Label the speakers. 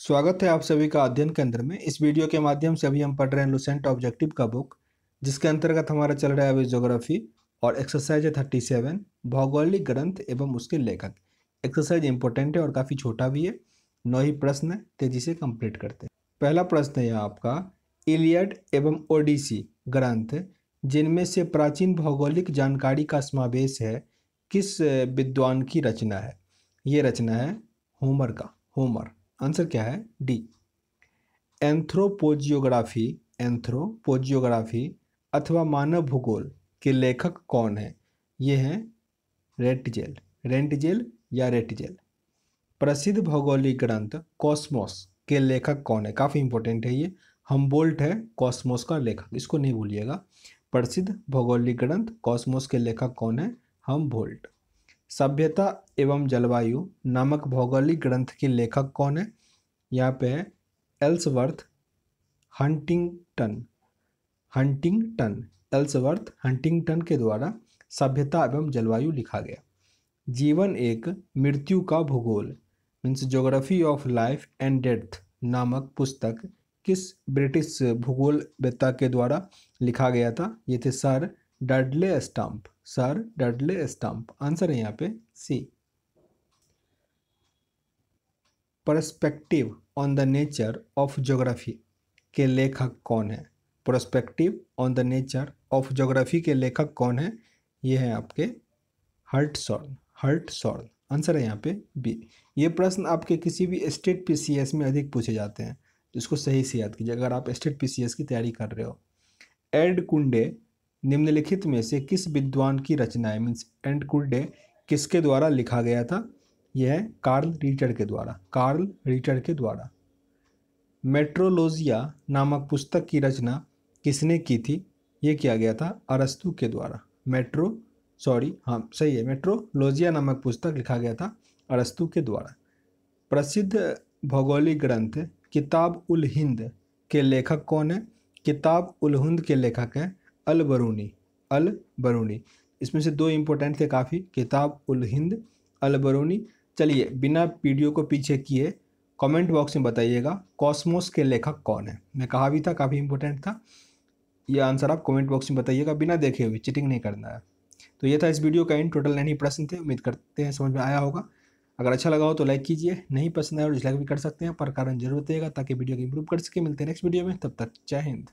Speaker 1: स्वागत है आप सभी का अध्ययन केंद्र में। इस वीडियो के माध्यम से अभी हम पढ़ रहे हैं लुसेंट ऑब्जेक्टिव का बुक जिसके अंतर्गत हमारा चल रहा है अभी ज्योग्राफी और एक्सरसाइज है थर्टी सेवन भौगोलिक ग्रंथ एवं उसके लेखक। एक्सरसाइज इंपॉर्टेंट है और काफ़ी छोटा भी है। नौ ही प्रश्न है, तेज़ी से कंप्लीट करते हैं। पहला प्रश्न है आपका, इलियड एवं ओडिसी ग्रंथ, जिनमें से प्राचीन भौगोलिक जानकारी का समावेश है, किस विद्वान की रचना है? ये रचना है होमर का होमर आंसर क्या है? डी। एंथ्रोपोजियोग्राफी एंथ्रोपोजियोग्राफी अथवा मानव भूगोल के लेखक कौन है? ये हैं रेटजेल। रेंटजेल या रेटजेल? प्रसिद्ध भौगोलिक ग्रंथ कॉस्मोस के लेखक कौन है? काफ़ी इंपॉर्टेंट है ये। हमबोल्ट है, कॉस्मोस का लेखक। इसको नहीं भूलिएगा। प्रसिद्ध भौगोलिक ग्रंथ कॉस्मोस के लेखक कौन है? हम भोल्ट सभ्यता एवं जलवायु नामक भौगोलिक ग्रंथ के लेखक कौन है? यहाँ पे Ellsworth Huntington. Huntington, Ellsworth Huntington के द्वारा सभ्यता एवं जलवायु लिखा गया। जीवन एक मृत्यु का भूगोल means geography of life and death नामक पुस्तक किस ब्रिटिश भूगोलवेत्ता के द्वारा लिखा गया था? ये थे sir Dudley Stamp sir Dudley Stamp answer है यहाँ पे C perspective on the nature of geography के लेखक कौन है? Perspective on the nature of geography के लेखक कौन है? ये है आपके Hartshorne Hartshorne answer है यहाँ पे बी ये प्रश्न आपके किसी भी स्टेट पीसीएस में अधिक पूछे जाते हैं। इसको सही से याद कीजिए, अगर आप स्टेट पीसीएस की तैयारी कर रहे हो। एड कुंडे निम्नलिखित में से किस विद्वान की रचना है मीन्स एंड कुल्डे किसके द्वारा लिखा गया था? यह है कार्ल रीटर के द्वारा। कार्ल रीटर के द्वारा। मेट्रोलोजिया नामक पुस्तक की रचना किसने की थी? ये किया गया था अरस्तु के द्वारा। मेट्रो सॉरी हाँ सही है। मेट्रोलोजिया नामक पुस्तक लिखा गया था अरस्तु के द्वारा। प्रसिद्ध भौगोलिक ग्रंथ किताब उल हिंद के लेखक कौन है? किताब उल हिंद के लेखक हैं अल बरूनी अल बरूनी इसमें से दो इम्पोर्टेंट थे काफ़ी, किताब उल हिंद अल बरूनी चलिए, बिना वीडियो को पीछे किए कमेंट बॉक्स में बताइएगा कॉस्मोस के लेखक कौन है? मैं कहा भी था, काफ़ी इंपॉर्टेंट था। ये आंसर आप कमेंट बॉक्स में बताइएगा, बिना देखे हुए चिटिंग नहीं करना है। तो ये था इस वीडियो का इन टोटल नहीं प्रश्न थे, उम्मीद करते हैं समझ में आया होगा। अगर अच्छा लगा हो तो लाइक कीजिए, नहीं पसंद आया तो डिसलाइक भी कर सकते हैं, पर कारण ज़रूर बताइएगा, ताकि वीडियो को इंप्रूव कर सके। मिलते हैं नेक्स्ट वीडियो में, तब तक जय हिंद।